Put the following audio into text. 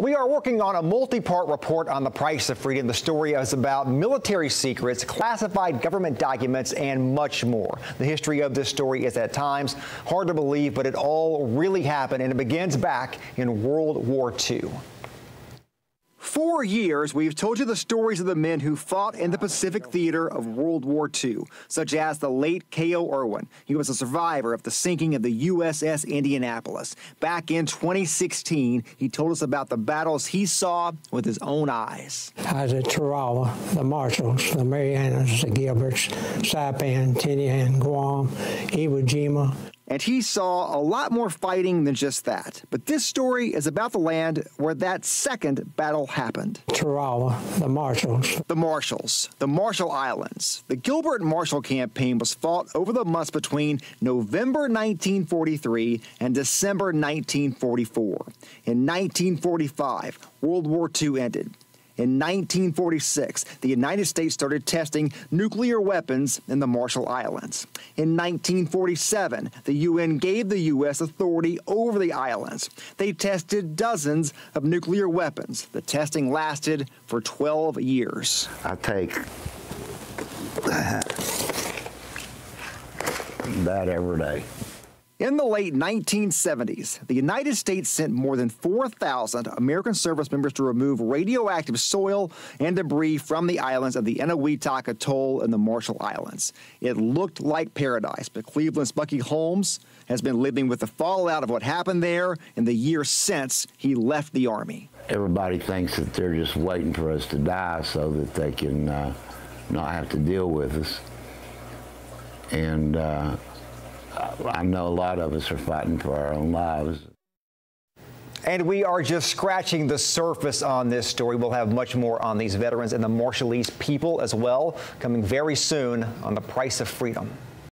We are working on a multi-part report on the price of freedom. The story is about military secrets, classified government documents, and much more. The history of this story is at times hard to believe, but it all really happened, and it begins back in World War II. For years, we've told you the stories of the men who fought in the Pacific theater of World War II, such as the late K.O. Irwin. He was a survivor of the sinking of the USS Indianapolis. Back in 2016, he told us about the battles he saw with his own eyes. I was at Tarawa, the Marshalls, the Marianas, the Gilberts, Saipan, Tinian, Guam, Iwo Jima, and he saw a lot more fighting than just that. But this story is about the land where that second battle happened. Tarawa, the Marshalls. The Marshalls, the Marshall Islands. The Gilbert Marshall campaign was fought over the months between November 1943 and December 1944. In 1945, World War II ended. In 1946, the United States started testing nuclear weapons in the Marshall Islands. In 1947, the UN gave the U.S. authority over the islands. They tested dozens of nuclear weapons. The testing lasted for 12 years. I take that, every day. In the late 1970s, the United States sent more than 4,000 American service members to remove radioactive soil and debris from the islands of the Enewetak Atoll in the Marshall Islands. It looked like paradise, but Cleveland's Bucky Holmes has been living with the fallout of what happened there in the years since he left the Army. Everybody thinks that they're just waiting for us to die so that they can uh, not have to deal with us. And uh, I know a lot of us are fighting for our own lives. And we are just scratching the surface on this story. We'll have much more on these veterans and the Marshallese people as well, coming very soon on the price of freedom.